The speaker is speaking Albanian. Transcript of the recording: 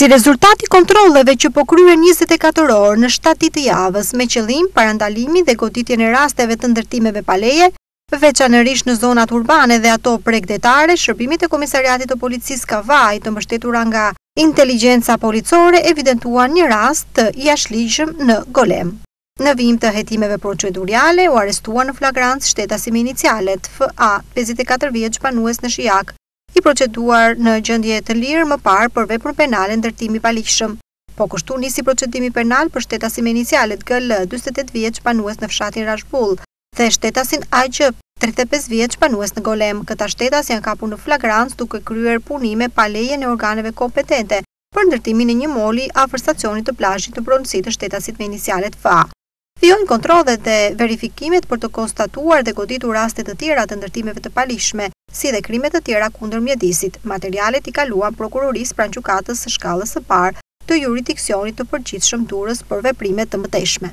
Si rezultat i kontrolleve që po kryhen 24 orë në 7 ditë të javës me qëllim parandalimin dhe goditjen e rasteve të ndërtimeve pa leje, veçanërisht në zonat urbane dhe ato bregdetare, shërbimet e Komisariatit të Policisë Kavajë të mbështetura nga Inteligjenca Policore evidentuan një rast të jashtëligjshëm në Golem. Në vijim të hetimeve proceduriale, u arrestua në flagrancë shtetasi me inicialet, FA, pesëdhjetë e katër vjeç banues në Shijak, i proceduar në gjendje të lirë më parë për veprën penale Ndërtim i paligjshëm. Po kështu nisi procedimi penal për shtetasin me inicialet GL, dyzet e tetë vjeç banues në fshatin Rashbull, dhe shtetasin AG, tridhjetë e pesë vjeç banues në Golem. Këta shtetas janë kapur në flagrancë duke kryer punime pa lejen e organeve kompetente, për ndërtimin e një moli afër stacionit të plazhit në pronësi të shtetasit me inicialet FA. Vijojnë kontrollet dhe verifikimet për të konstatuar dhe goditur raste të tjera të ndërtimeve të paligjshme, si dhe krime të tjera kundër mjedisit. Materialet i kaluan Prokurorisë pranë Gjykatës së Shkallës së Parë të Juridiksionit të Përgjithshëm Durrës për veprime të mëtejshme.